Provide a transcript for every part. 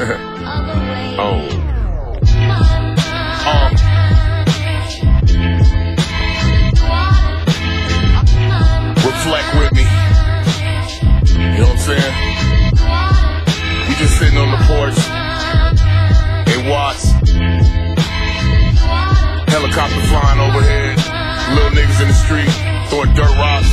oh. Um. Reflect with me. You know what I'm saying? We just sitting on the porch. Hey, Watts. Helicopter flying overhead. Little niggas in the street throwing dirt rocks.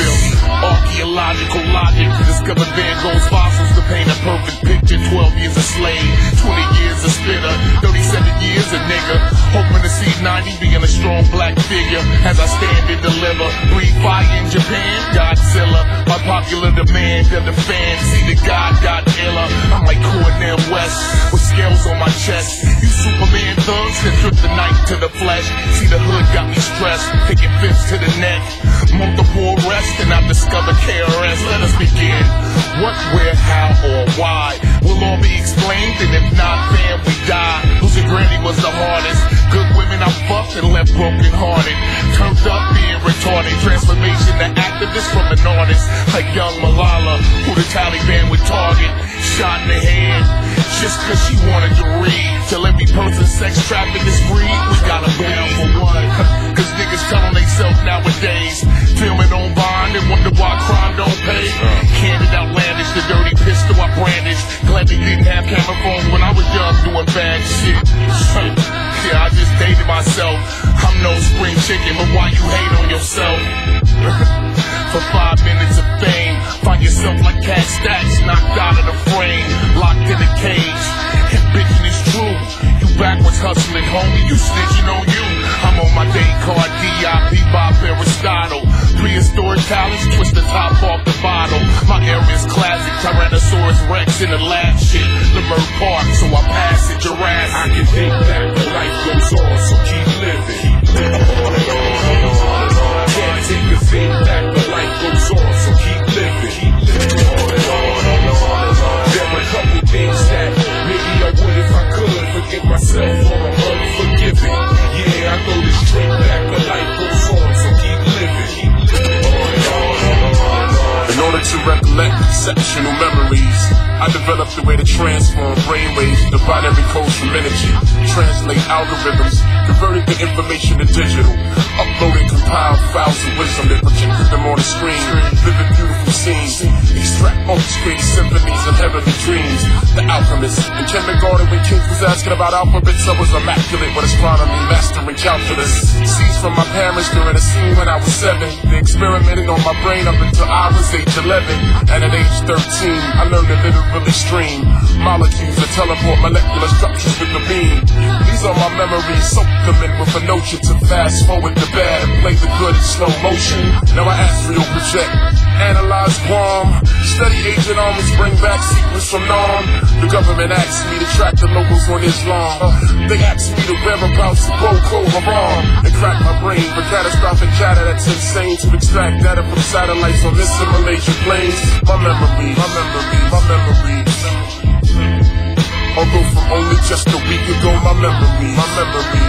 Feel me? Archaeological logic. Discovered Van Gogh's fossils to paint a perfect picture. 12 years a slave, 20 years a spitter, 37 years a nigga. Hoping to see 90 being a strong black figure as I stand and deliver. Breathe fire in Japan, Godzilla. My popular demand, they're the fans. See the God got iller. I'm like Cornel West with scales on my chest. You Superman thugs that trip the knife to the flesh. See the hood got me stressed, taking fists to the neck. Multiple arrests and I discover KRS. Let us begin. What, where, and left broken hearted. Turned up being retarded. Transformation to activist from an artist like young Malala, who the Taliban would target. Shot in the head just cause she wanted to read. Till every person sex traffic is free, we got them down for what? Cause niggas tell on themselves nowadays. Filming on Vine and wonder why crime don't pay. Candid outlandish, the dirty pistol I brandished. Glad they didn't have camera phones when I young doing bad shit. yeah, I just dated myself. I'm no spring chicken, but why you hate on yourself? For five minutes of fame, find yourself like Kat Stacks, knocked out of the frame, locked in a cage. And bitchin' is true. You backwards hustling, homie, you snitching on you. I'm on my day card, DIP Bob Aristotle. Prehistoric talents, twist the top off the bottle. My classic, Tyrannosaurus Rex in the lab shit. Lemur Park, so I pass it, Jurassic. I can think back, life goes on, so keep living. Order to recollect exceptional memories, I developed a way to transform brainwaves into binary codes from energy, translate algorithms, converting the information to digital, uploading compiled files of wisdom that projected them on the screen, vivid beautiful scenes, extract moments, create symphonies and heavenly dreams. The alchemist in kindergarten when kids was asking about alphabets, I was immaculate with astronomy, mastering calculus. Seeds from my parents during a scene when I was seven. They experimented on my brain up until I was age 11. And at age 13, I learned to literally stream molecules that teleport molecular structures with the beam. These are my memories, soak them in with a notion to fast forward the bad and play the good in slow motion. Now I astral project, analyze Guam, study Agent Arms, bring back secrets from Nam. The government asked me to track the locals on Islam. Uh, they asked me to whereabouts of Boko Haram and crack my brain for catastrophic data that's insane to extract data from satellites on this Malaysian planes. My memory, my memory, my memories. Although from only just a week ago, my memory, my memories,